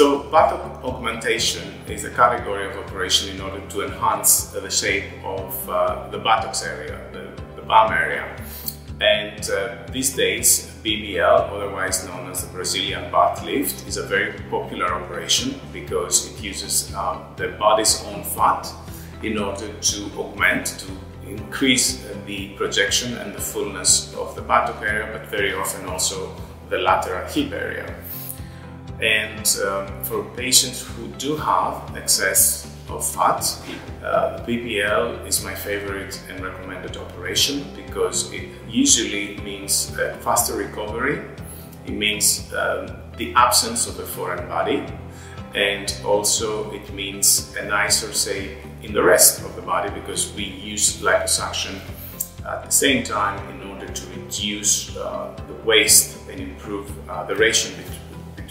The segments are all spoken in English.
buttock augmentation is a category of operation in order to enhance the shape of uh, the buttocks area, the, the bum area. And uh, these days, BBL, otherwise known as the Brazilian butt lift, is a very popular operation because it uses um, the body's own fat in order to augment, to increase the projection and the fullness of the buttock area, but very often also the lateral hip area. And um, for patients who do have excess of fat, uh, BBL is my favorite and recommended operation because it usually means a faster recovery. It means um, the absence of a foreign body and also it means a nicer shape in the rest of the body because we use liposuction at the same time in order to reduce uh, the waist and improve uh, the ratio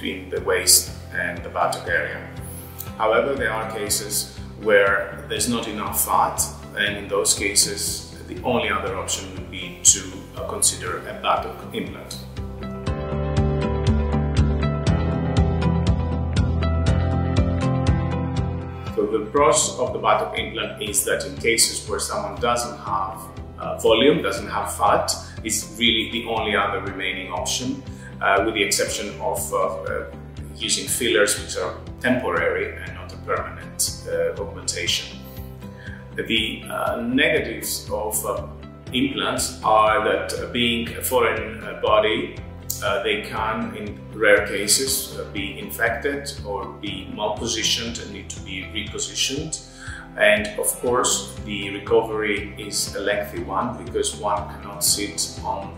between the waist and the buttock area. However, there are cases where there's not enough fat and in those cases the only other option would be to uh, consider a buttock implant. So the pros of the buttock implant is that in cases where someone doesn't have uh, volume, doesn't have fat, it's really the only other remaining option, uh, with the exception of uh, uh using fillers which are temporary and not a permanent uh, augmentation. The uh, negatives of implants are that being a foreign body they can, in rare cases, be infected or be malpositioned and need to be repositioned. And of course, the recovery is a lengthy one because one cannot sit on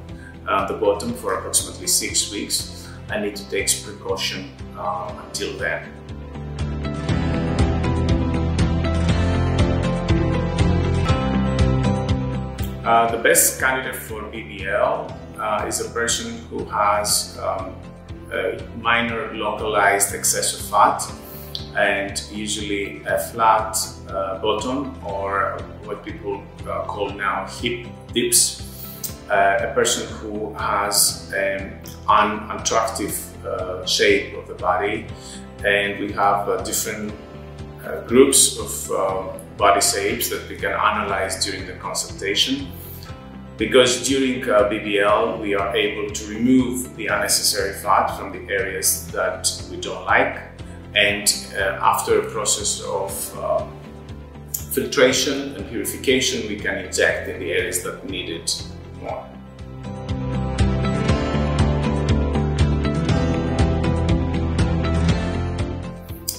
uh, the bottom for approximately six weeks and need to take precaution uh, until then. Uh, the best candidate for BBL uh, is a person who has um, a minor localized excess of fat and usually a flat uh, bottom or what people uh, call now hip dips. Uh, a person who has an unattractive uh, shape of the body. And we have uh, different groups of body shapes that we can analyze during the consultation. Because during uh, BBL we are able to remove the unnecessary fat from the areas that we don't like. And uh, after a process of uh, filtration and purification we can inject in the areas that need it more.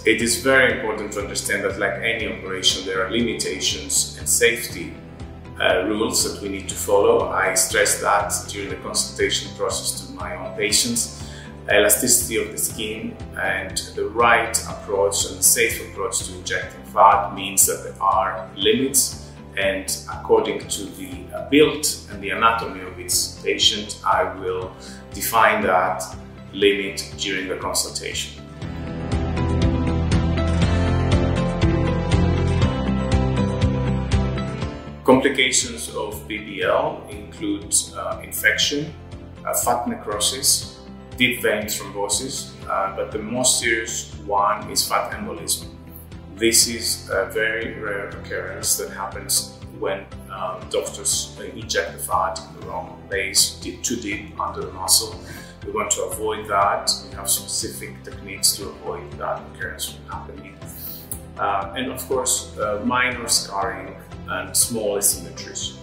It is very important to understand that like any operation there are limitations and safety uh, rules that we need to follow. I stress that during the consultation process to my own patients. Elasticity of the skin and the right approach and safe approach to injecting fat means that there are limits and according to the build and the anatomy of its patient, I will define that limit during the consultation. Complications of BBL include uh, infection, uh, fat necrosis, deep vein thrombosis, uh, but the most serious one is fat embolism. This is a very rare occurrence that happens when um, doctors inject the fat in the wrong place, too deep under the muscle. We want to avoid that. We have specific techniques to avoid that occurrence from happening. Uh, and of course, uh, minor scarring and small asymmetries.